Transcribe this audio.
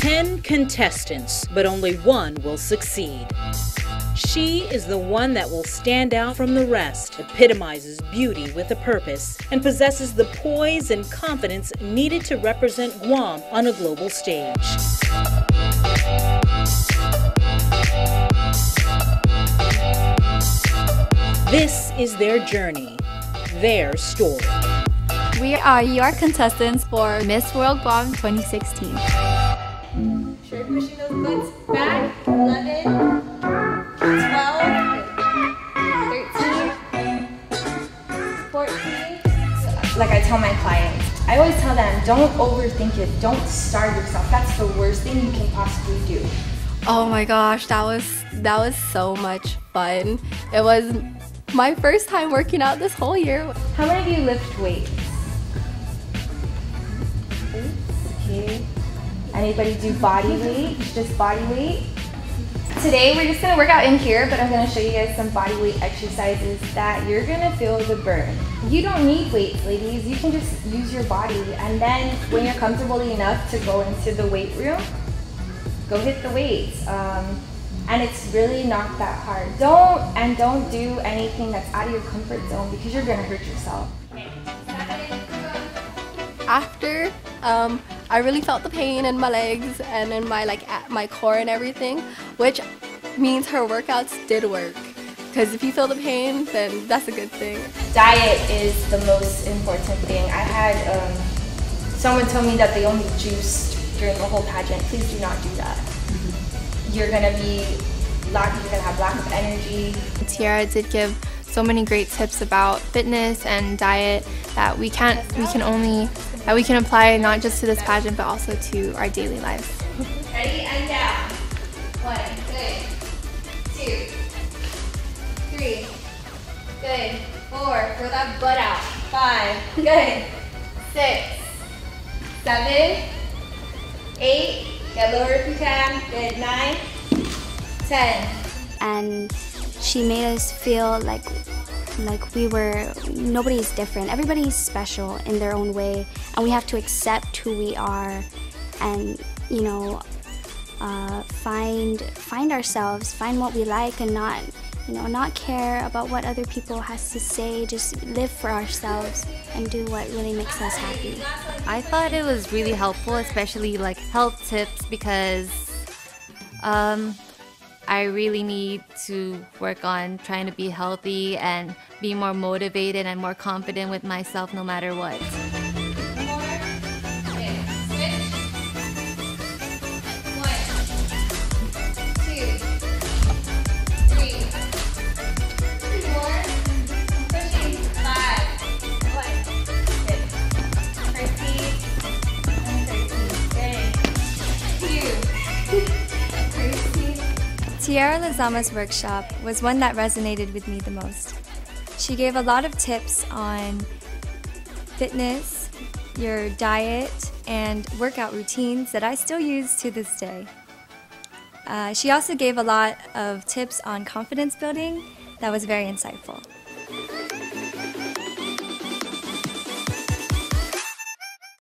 10 contestants, but only one will succeed. She is the one that will stand out from the rest, epitomizes beauty with a purpose, and possesses the poise and confidence needed to represent Guam on a global stage. This is their journey, their story. We are your contestants for Miss World Guam 2016. Sure, pushing those butts back. 11, 12, 13, 14. Like I tell my clients, I always tell them, don't overthink it. Don't starve yourself. That's the worst thing you can possibly do. Oh my gosh, that was that was so much fun. It was my first time working out this whole year. How many of you lift weights? Anybody do body weight? Just body weight? Today we're just gonna work out in here, but I'm gonna show you guys some body weight exercises that you're gonna feel the burn. You don't need weights, ladies. You can just use your body. And then when you're comfortable enough to go into the weight room, go hit the weights. Um, and it's really not that hard. Don't, and don't do anything that's out of your comfort zone because you're gonna hurt yourself. After, um, I really felt the pain in my legs and in my like at my core and everything, which means her workouts did work. Because if you feel the pain, then that's a good thing. Diet is the most important thing. I had um, someone tell me that they only juiced during the whole pageant. Please do not do that. You're gonna be lack. You're gonna have lack of energy. Tiara did give so many great tips about fitness and diet that we can't we can only that we can apply not just to this pageant but also to our daily lives. Ready and down. One, good. Two, three, good. Four, throw that butt out. Five, good. Six, seven, eight, get lower if you can. Good. Nine, ten. and she made us feel like like we were nobody's different. Everybody's special in their own way and we have to accept who we are and you know uh, find find ourselves find what we like and not you know not care about what other people has to say. Just live for ourselves and do what really makes us happy. I thought it was really helpful, especially like health tips, because um, I really need to work on trying to be healthy and be more motivated and more confident with myself no matter what. Tiara Lizama's workshop was one that resonated with me the most. She gave a lot of tips on fitness, your diet, and workout routines that I still use to this day. Uh, she also gave a lot of tips on confidence building that was very insightful.